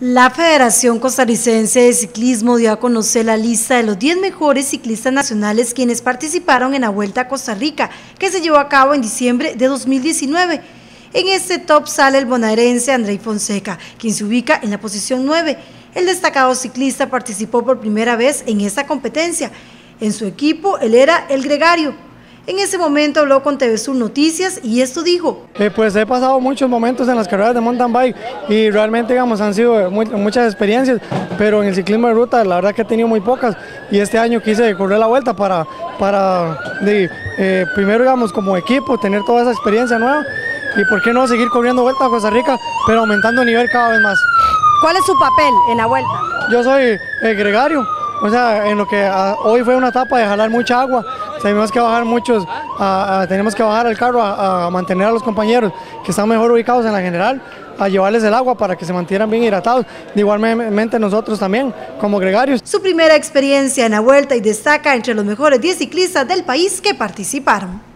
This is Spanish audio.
La Federación Costarricense de Ciclismo dio a conocer la lista de los 10 mejores ciclistas nacionales quienes participaron en la Vuelta a Costa Rica, que se llevó a cabo en diciembre de 2019. En este top sale el bonaerense Andrei Fonseca, quien se ubica en la posición 9. El destacado ciclista participó por primera vez en esta competencia. En su equipo, él era el gregario, en ese momento habló con TV Sur Noticias y esto dijo. Eh, pues he pasado muchos momentos en las carreras de mountain bike y realmente digamos han sido muchas experiencias, pero en el ciclismo de ruta la verdad que he tenido muy pocas y este año quise correr la vuelta para, para eh, primero digamos como equipo tener toda esa experiencia nueva y por qué no seguir corriendo vuelta a Costa Rica, pero aumentando el nivel cada vez más. ¿Cuál es su papel en la vuelta? Yo soy el gregario, o sea, en lo que ah, hoy fue una etapa de jalar mucha agua, tenemos que bajar muchos, tenemos que bajar el carro a, mantener a los compañeros que están mejor ubicados en la general, a llevarles el agua para que se mantieran bien hidratados. Igualmente nosotros también, como gregarios. Su primera experiencia en la vuelta y destaca entre los mejores 10 ciclistas del país que participaron.